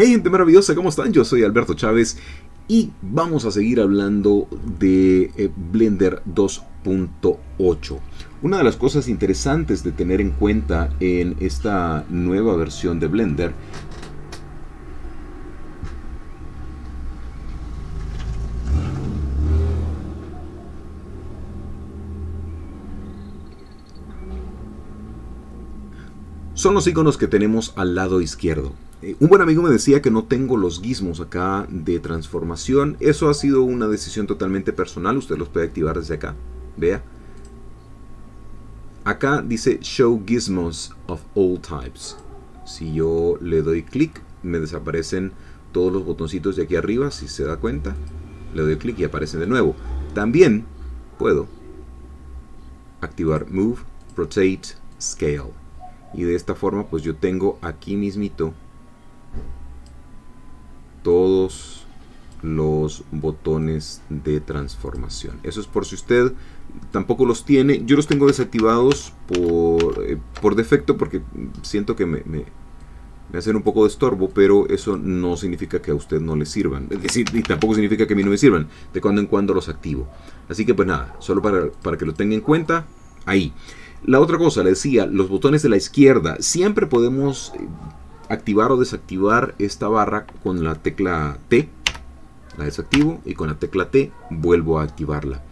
Hey gente maravillosa, ¿cómo están? Yo soy Alberto Chávez y vamos a seguir hablando de eh, Blender 2.8. Una de las cosas interesantes de tener en cuenta en esta nueva versión de Blender son los iconos que tenemos al lado izquierdo. Eh, un buen amigo me decía que no tengo los gizmos acá de transformación. Eso ha sido una decisión totalmente personal. Usted los puede activar desde acá. Vea. Acá dice Show Gizmos of All Types. Si yo le doy clic, me desaparecen todos los botoncitos de aquí arriba. Si se da cuenta, le doy clic y aparecen de nuevo. También puedo activar Move, Rotate, Scale y de esta forma pues yo tengo aquí mismito todos los botones de transformación. Eso es por si usted tampoco los tiene. Yo los tengo desactivados por, eh, por defecto porque siento que me, me, hacen un poco de estorbo pero eso no significa que a usted no le sirvan. Es decir, y tampoco significa que a mí no me sirvan. De cuando en cuando los activo. Así que pues nada solo para, para que lo tenga en cuenta ahí la otra cosa, le decía, los botones de la izquierda. Siempre podemos eh, activar o desactivar esta barra con la tecla T. La desactivo y con la tecla T vuelvo a activarla.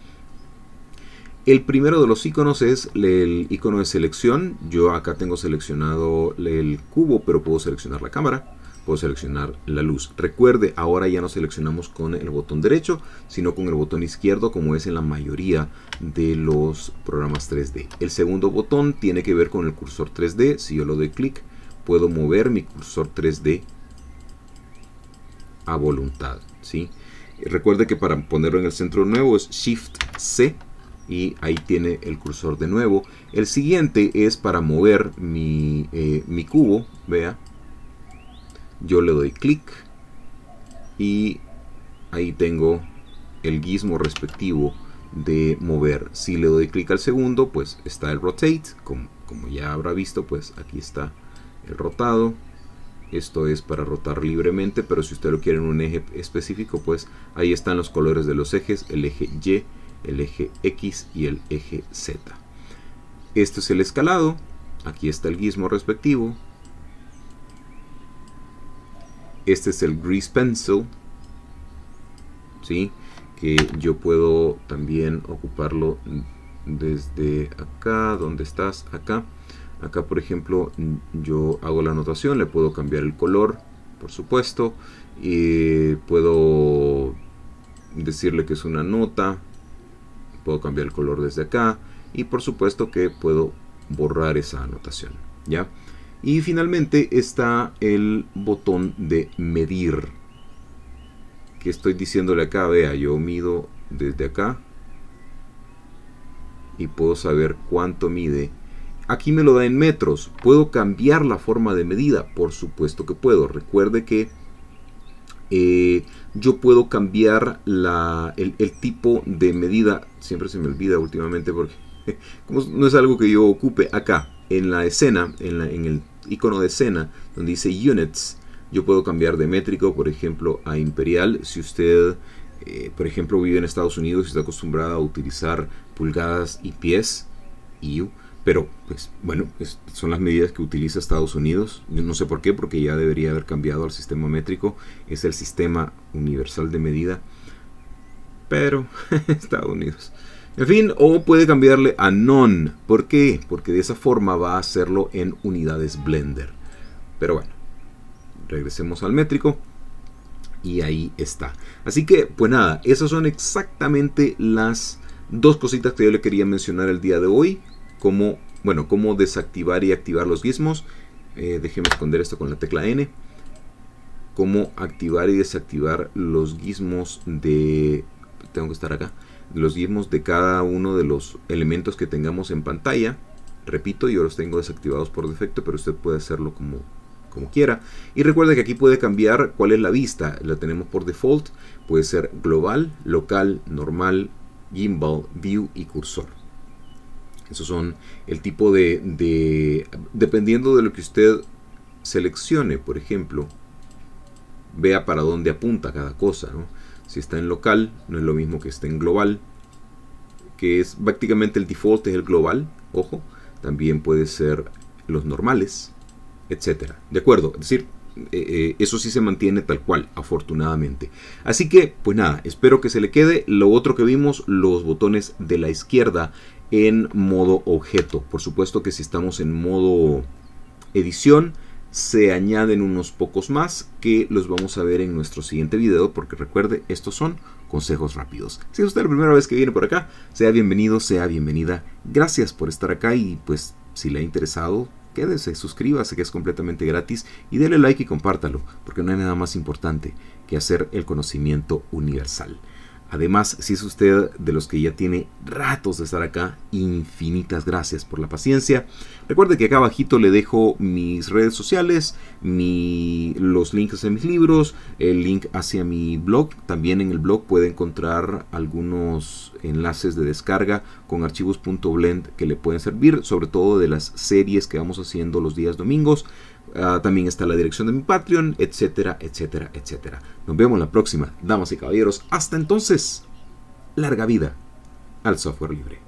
El primero de los iconos es el icono de selección. Yo acá tengo seleccionado el cubo, pero puedo seleccionar la cámara puedo seleccionar la luz. Recuerde, ahora ya no seleccionamos con el botón derecho, sino con el botón izquierdo, como es en la mayoría de los programas 3D. El segundo botón tiene que ver con el cursor 3D. Si yo lo doy clic, puedo mover mi cursor 3D a voluntad. ¿sí? Recuerde que para ponerlo en el centro nuevo es Shift C y ahí tiene el cursor de nuevo. El siguiente es para mover mi, eh, mi cubo, vea, yo le doy clic y ahí tengo el gizmo respectivo de mover. Si le doy clic al segundo, pues está el rotate, como, como, ya habrá visto, pues aquí está el rotado. Esto es para rotar libremente, pero si usted lo quiere en un eje específico, pues ahí están los colores de los ejes, el eje Y, el eje X y el eje Z. Este es el escalado, aquí está el gizmo respectivo, este es el Grease Pencil. ¿sí? Que yo puedo también ocuparlo desde acá, donde estás, acá. Acá, por ejemplo, yo hago la anotación, le puedo cambiar el color, por supuesto. Y puedo decirle que es una nota. Puedo cambiar el color desde acá. Y por supuesto que puedo borrar esa anotación. ¿Ya? Y finalmente está el botón de medir. Que estoy diciéndole acá, vea, yo mido desde acá. Y puedo saber cuánto mide. Aquí me lo da en metros. ¿Puedo cambiar la forma de medida? Por supuesto que puedo. Recuerde que eh, yo puedo cambiar la, el, tipo de medida. Siempre se me olvida últimamente porque no es algo que yo ocupe acá en la escena, en, el icono de escena, donde dice Units, yo puedo cambiar de métrico, por ejemplo, a imperial. Si usted, eh, por ejemplo, vive en Estados Unidos y está acostumbrado a utilizar pulgadas y pies, pero, pues, bueno, son las medidas que utiliza Estados Unidos. Yo no sé por qué, porque ya debería haber cambiado al sistema métrico. Es el sistema universal de medida. Pero, Estados Unidos. En fin, o puede cambiarle a non. ¿Por qué? Porque de esa forma va a hacerlo en unidades Blender. Pero bueno, regresemos al métrico. Y ahí está. Así que, pues nada, esas son exactamente las dos cositas que yo le quería mencionar el día de hoy. Como, bueno, cómo desactivar y activar los gizmos. Eh, déjeme esconder esto con la tecla N. Cómo activar y desactivar los gizmos de... Tengo que estar acá los gizmos de cada uno de los elementos que tengamos en pantalla. Repito, yo los tengo desactivados por defecto, pero usted puede hacerlo como, como quiera. Y recuerde que aquí puede cambiar cuál es la vista. La tenemos por default. Puede ser global, local, normal, gimbal, view y cursor. Esos son el tipo de, de... Dependiendo de lo que usted seleccione, por ejemplo, vea para dónde apunta cada cosa. Si está en local, no es lo mismo que esté en global, que es prácticamente el default es el global, ojo, también puede ser los normales, etcétera. ¿De acuerdo? Es decir, eh, eh, eso sí se mantiene tal cual, afortunadamente. Así que, pues nada, espero que se le quede. Lo otro que vimos, los botones de la izquierda en modo objeto. Por supuesto que si estamos en modo edición, se añaden unos pocos más que los vamos a ver en nuestro siguiente video porque recuerde, estos son consejos rápidos. Si es usted la primera vez que viene por acá, sea bienvenido, sea bienvenida. Gracias por estar acá y pues si le ha interesado, quédese, suscríbase que es completamente gratis y dele like y compártalo porque no hay nada más importante que hacer el conocimiento universal. Además, si es usted de los que ya tiene ratos de estar acá, infinitas gracias por la paciencia. Recuerde que acá abajito le dejo mis redes sociales, los links de mis libros, el link hacia mi blog. También en el blog puede encontrar algunos enlaces de descarga con archivos.blend que le pueden servir, sobre todo de las series que vamos haciendo los días domingos. Ah, también está la dirección de mi Patreon, etcétera, etcétera, etcétera. Nos vemos la próxima, damas y caballeros. Hasta entonces, larga vida al software libre.